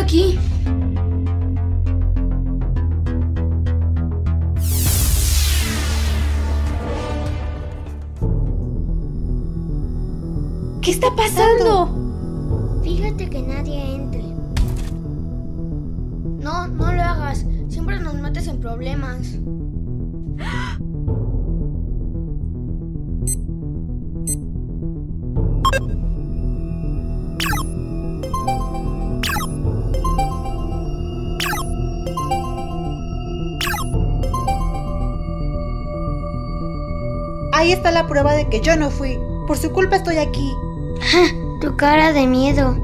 aquí? ¿Qué está pasando? Fíjate que nadie entre. No, no lo hagas. Siempre nos metes en problemas. Ahí está la prueba de que yo no fui. Por su culpa estoy aquí. Tu cara de miedo.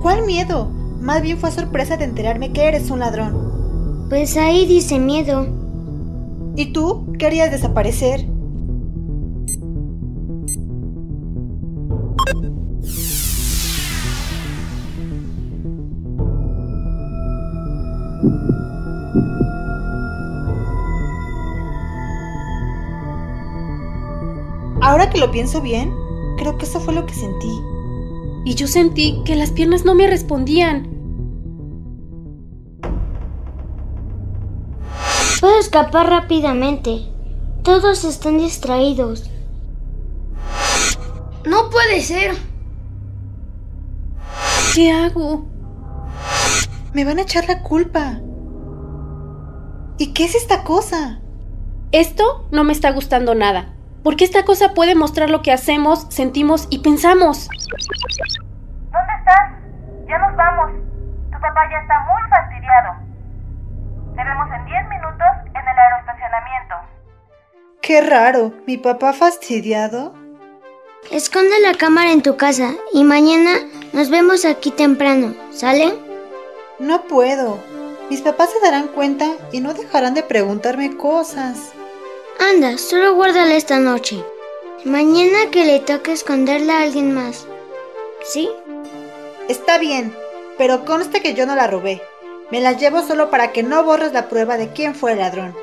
¿Cuál miedo? Más bien fue sorpresa de enterarme que eres un ladrón. Pues ahí dice miedo. ¿Y tú? ¿Querías desaparecer? Que lo pienso bien, creo que eso fue lo que sentí. Y yo sentí que las piernas no me respondían. Puedo escapar rápidamente. Todos están distraídos. No puede ser. ¿Qué hago? Me van a echar la culpa. ¿Y qué es esta cosa? Esto no me está gustando nada. Porque esta cosa puede mostrar lo que hacemos, sentimos y pensamos. ¿Dónde estás? Ya nos vamos. Tu papá ya está muy fastidiado. Te vemos en 10 minutos en el aeroestacionamiento. Qué raro, mi papá fastidiado. Esconde la cámara en tu casa y mañana nos vemos aquí temprano, ¿sale? No puedo. Mis papás se darán cuenta y no dejarán de preguntarme cosas. Anda, solo guárdala esta noche. Mañana que le toque esconderla a alguien más. ¿Sí? Está bien, pero conste que yo no la robé. Me la llevo solo para que no borres la prueba de quién fue el ladrón.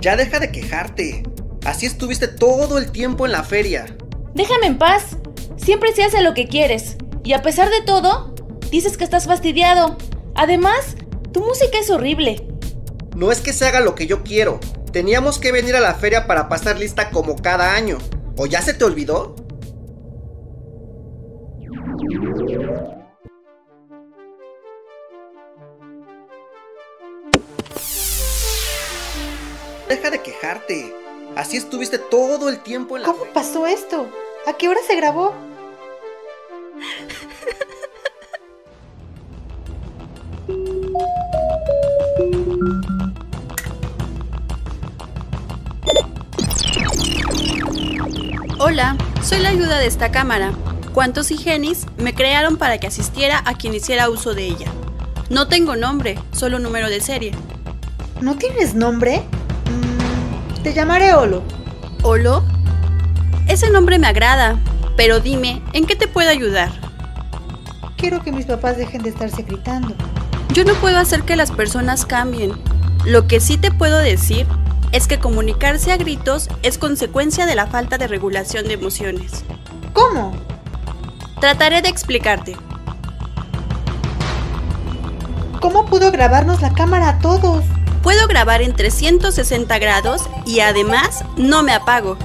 Ya deja de quejarte. Así estuviste todo el tiempo en la feria. Déjame en paz. Siempre se hace lo que quieres. Y a pesar de todo, dices que estás fastidiado. Además, tu música es horrible. No es que se haga lo que yo quiero. Teníamos que venir a la feria para pasar lista como cada año. ¿O ya se te olvidó? Deja de quejarte. Así estuviste todo el tiempo en la ¿Cómo pasó esto? ¿A qué hora se grabó? Hola, soy la ayuda de esta cámara. ¿Cuántos Higenis me crearon para que asistiera a quien hiciera uso de ella? No tengo nombre, solo número de serie. ¿No tienes nombre? Te llamaré Olo. ¿Olo? Ese nombre me agrada, pero dime, ¿en qué te puedo ayudar? Quiero que mis papás dejen de estarse gritando. Yo no puedo hacer que las personas cambien. Lo que sí te puedo decir es que comunicarse a gritos es consecuencia de la falta de regulación de emociones. ¿Cómo? Trataré de explicarte. ¿Cómo pudo grabarnos la cámara a todos? Puedo grabar en 360 grados y además no me apago.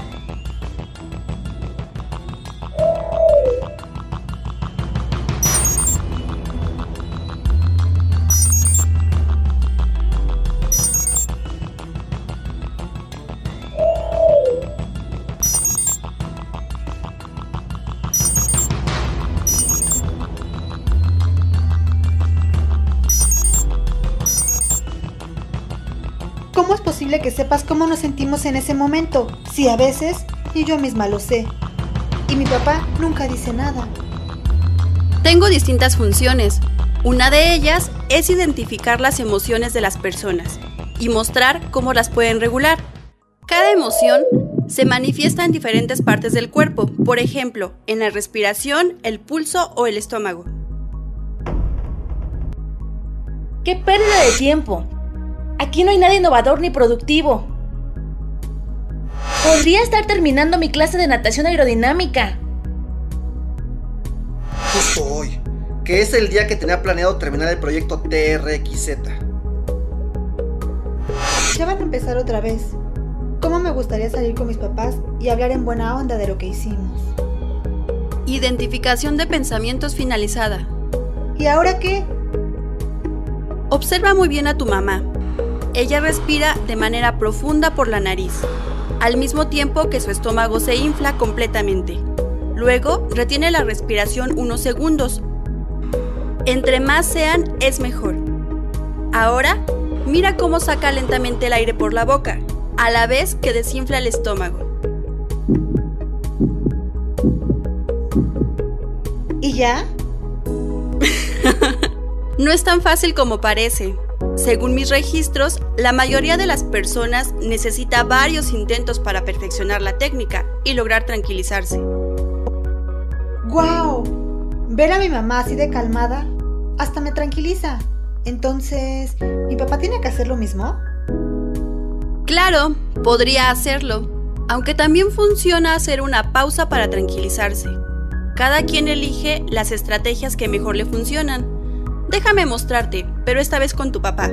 Posible que sepas cómo nos sentimos en ese momento? Si a veces ni yo misma lo sé. Y mi papá nunca dice nada. Tengo distintas funciones. Una de ellas es identificar las emociones de las personas y mostrar cómo las pueden regular. Cada emoción se manifiesta en diferentes partes del cuerpo, por ejemplo, en la respiración, el pulso o el estómago. ¡Qué pérdida de tiempo! Aquí no hay nada innovador ni productivo. Podría estar terminando mi clase de natación aerodinámica. Justo hoy, que es el día que tenía planeado terminar el proyecto TRXZ. Ya van a empezar otra vez. ¿Cómo me gustaría salir con mis papás y hablar en buena onda de lo que hicimos? Identificación de pensamientos finalizada. ¿Y ahora qué? Observa muy bien a tu mamá. Ella respira de manera profunda por la nariz, al mismo tiempo que su estómago se infla completamente. Luego, retiene la respiración unos segundos. Entre más sean, es mejor. Ahora, mira cómo saca lentamente el aire por la boca, a la vez que desinfla el estómago. ¿Y ya? No es tan fácil como parece. Según mis registros, la mayoría de las personas necesita varios intentos para perfeccionar la técnica y lograr tranquilizarse. ¡Guau! Ver a mi mamá así de calmada hasta me tranquiliza. Entonces, ¿mi papá tiene que hacer lo mismo? Claro, podría hacerlo, aunque también funciona hacer una pausa para tranquilizarse. Cada quien elige las estrategias que mejor le funcionan. Déjame mostrarte, pero esta vez con tu papá.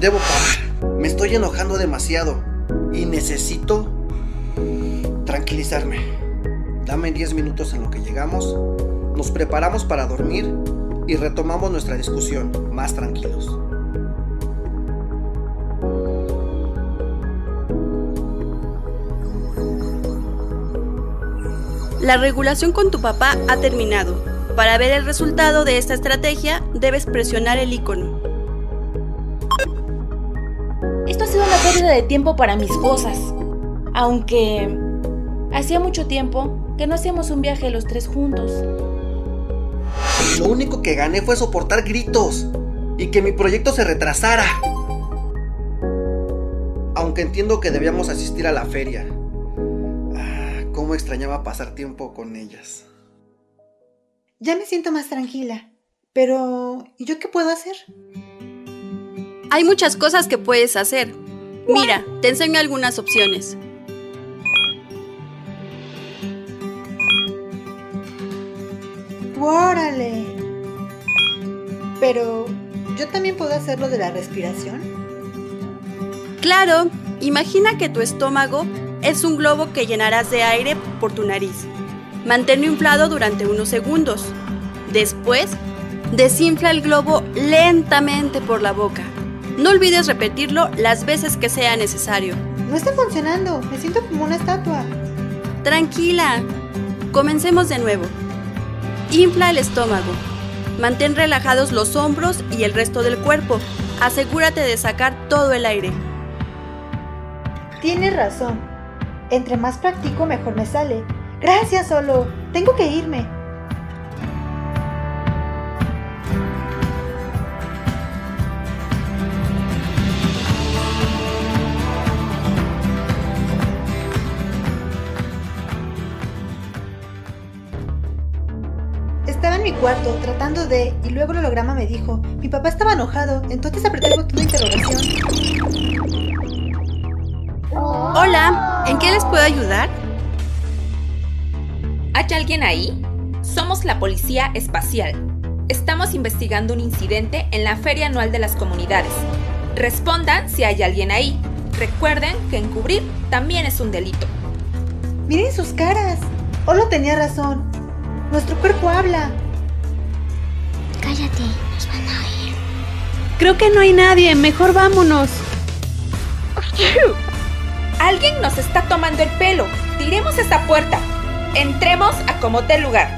Debo parar. Me estoy enojando demasiado. Y necesito tranquilizarme. Dame 10 minutos en lo que llegamos. Nos preparamos para dormir y retomamos nuestra discusión más tranquilos. La regulación con tu papá ha terminado. Para ver el resultado de esta estrategia, debes presionar el icono. Esto ha sido una pérdida de tiempo para mis cosas. Aunque hacía mucho tiempo que no hacíamos un viaje los tres juntos. Lo único que gané fue soportar gritos y que mi proyecto se retrasara. Aunque entiendo que debíamos asistir a la feria. Cómo extrañaba pasar tiempo con ellas. Ya me siento más tranquila. Pero, ¿y yo qué puedo hacer? Hay muchas cosas que puedes hacer. Mira, te enseño algunas opciones. ¡Órale! Pero, ¿yo también puedo hacer lo de la respiración? Claro, imagina que tu estómago es un globo que llenarás de aire por tu nariz. Manténlo inflado durante unos segundos. Después, desinfla el globo lentamente por la boca. No olvides repetirlo las veces que sea necesario. No está funcionando. Me siento como una estatua. Tranquila. Comencemos de nuevo. Infla el estómago. Mantén relajados los hombros y el resto del cuerpo. Asegúrate de sacar todo el aire. Tienes razón. Entre más practico, mejor me sale. Gracias, Solo. Tengo que irme. Estaba en mi cuarto tratando de, y luego el holograma me dijo, mi papá estaba enojado, entonces apreté el botón de interrogación. Hola, ¿en qué les puedo ayudar? ¿Hay alguien ahí? Somos la Policía Espacial. Estamos investigando un incidente en la Feria Anual de las Comunidades. Respondan si hay alguien ahí. Recuerden que encubrir también es un delito. Miren sus caras. Olo tenía razón. Nuestro cuerpo habla. Cállate, nos van a oír. Creo que no hay nadie, mejor vámonos. Alguien nos está tomando el pelo. Tiremos esta puerta. Entremos a como dé lugar.